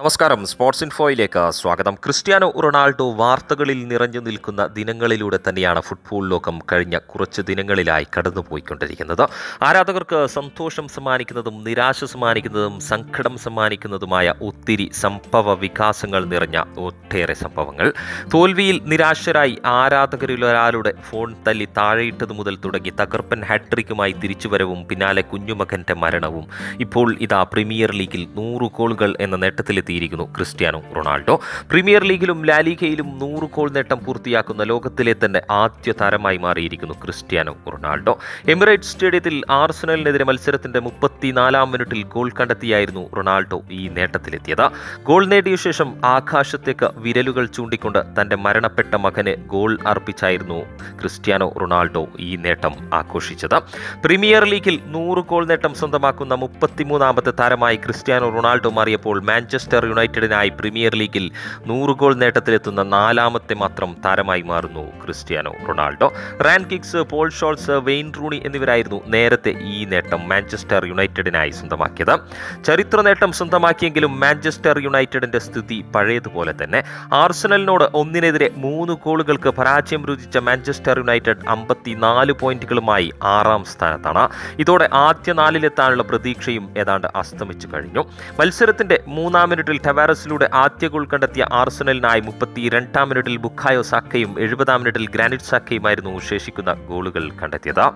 നമസ്കാരം. സ്പോർട്സ് ഇൻഫോയിലേക്ക് സ്വാഗതം. Cristiano Ronaldo വാർത്തകളിൽ നിറഞ്ഞു നിൽക്കുന്ന ദിനങ്ങളിലൂടെ തന്നെയാണ് ഫുട്ബോൾ ലോകം കഴിഞ്ഞ കുറച്ച് ദിനങ്ങളിലായി കടന്നുപോയിക്കൊണ്ടിരിക്കുന്നത്. ആരാധകർക്ക് സന്തോഷം സമ്മാനിക്കുന്നതും നിരാശ സമ്മാനിക്കുന്നതും സങ്കടം സമ്മാനിക്കുന്നതുമായ ഒത്തിരി സംഭവ വികാസങ്ങൾ നിറഞ്ഞ ഒട്ടേറെ സംഭവങ്ങൾ. തോൽവിയിൽ നിരാശരായി ആരാധകരിലൊരാളുടെ ഫോൺ തല്ലി താഴെയിട്ടത് മുതൽ തുടങ്ങി തകർപ്പൻ ഹാട്രിക്കുമായി തിരിച്ചുവരവും പിന്നാലെ കുഞ്ഞുമകന്റെ മരണവും. ഇപ്പോൾ ഇതാ പ്രീമിയർ ലീഗിൽ നൂറ് ഗോളുകൾ എന്ന നേട്ടത്തിലെത്തിയിരിക്കുന്നു ക്രിസ്ത്യാനോ റൊണാൾഡോ. പ്രീമിയർ ലീഗിലും ലാലിഗയിലും നൂറ് ഗോൾ നേട്ടം പൂർത്തിയാക്കുന്ന ലോകത്തിലെ തന്നെ ആദ്യ താരമായി മാറിയിരിക്കുന്നു ക്രിസ്ത്യാനോ റൊണാൾഡോ. എമിറേറ്റ്സ് സ്റ്റേഡിയത്തിൽ ആർസണലിനെതിരെ മത്സരത്തിന്റെ മുപ്പത്തിനാലാം മിനിറ്റിൽ ഗോൾ കണ്ടെത്തിയായിരുന്നു റൊണാൾഡോ ഈ നേട്ടത്തിലെത്തിയത്. ഗോൾ നേടിയ ശേഷം ആകാശത്തേക്ക് വിരലുകൾ ചൂണ്ടിക്കൊണ്ട് തന്റെ മരണപ്പെട്ട മകന് ഗോൾ അർപ്പിച്ചായിരുന്നു ക്രിസ്ത്യാനോ റൊണാൾഡോ ഈ നേട്ടം ആഘോഷിച്ചത്. പ്രീമിയർ ലീഗിൽ നൂറ് ഗോൾ നേട്ടം സ്വന്തമാക്കുന്ന മുപ്പത്തിമൂന്നാമത്തെ താരമായി ക്രിസ്ത്യാനോ റൊണാൾഡോ മാറിയപ്പോൾ മാഞ്ചസ്റ്റർ യുണൈറ്റഡിനായി പ്രീമിയർ ലീഗിൽ നൂറ് ഗോൾ നേട്ടത്തിലെത്തുന്ന നാലാമത്തെ മാത്രം താരമായി മാറുന്നു Cristiano Ronaldo. Ryan Giggs Paul Scholes Wayne Rooney എന്നിവരായിരുന്നു നേരത്തെ ഈ നേട്ടം മാഞ്ചസ്റ്റർ യുണൈറ്റഡിനായി സ്വന്തമാക്കിയത്. ചരിത്ര നേട്ടം സ്വന്തമാക്കിയെങ്കിലും മാഞ്ചസ്റ്റർ യുണൈറ്റഡിന്റെ സ്ഥിതി പഴയതുപോലെ തന്നെ. ആർസണലിനോട് ഒന്നിനെതിരെ മൂന്ന് ഗോളുകൾക്ക് പരാജയം രുചിച്ച മാഞ്ചസ്റ്റർ യുണൈറ്റഡ് അമ്പത്തിനാല് പോയിന്റുകളുമായി ആറാം സ്ഥാനത്താണ്. ഇതോടെ ആദ്യ നാലിലെത്താനുള്ള പ്രതീക്ഷയും ഏതാണ്ട് അസ്തമിച്ചു കഴിഞ്ഞു. മത്സരത്തിന്റെ മൂന്നാം മിനിറ്റിൽ ടവാരസിലൂടെ ആദ്യ ഗോൾ കണ്ടെത്തിയ ആർസണലിനായി മുപ്പത്തി രണ്ടാം മിനിറ്റിൽ ബുഖായോ സാക്കയും എഴുപതാം മിനിറ്റിൽ ഗ്രാനിറ്റ് സാക്കയുമായിരുന്നു ശേഷിക്കുന്ന ഗോളുകൾ കണ്ടെത്തിയത്.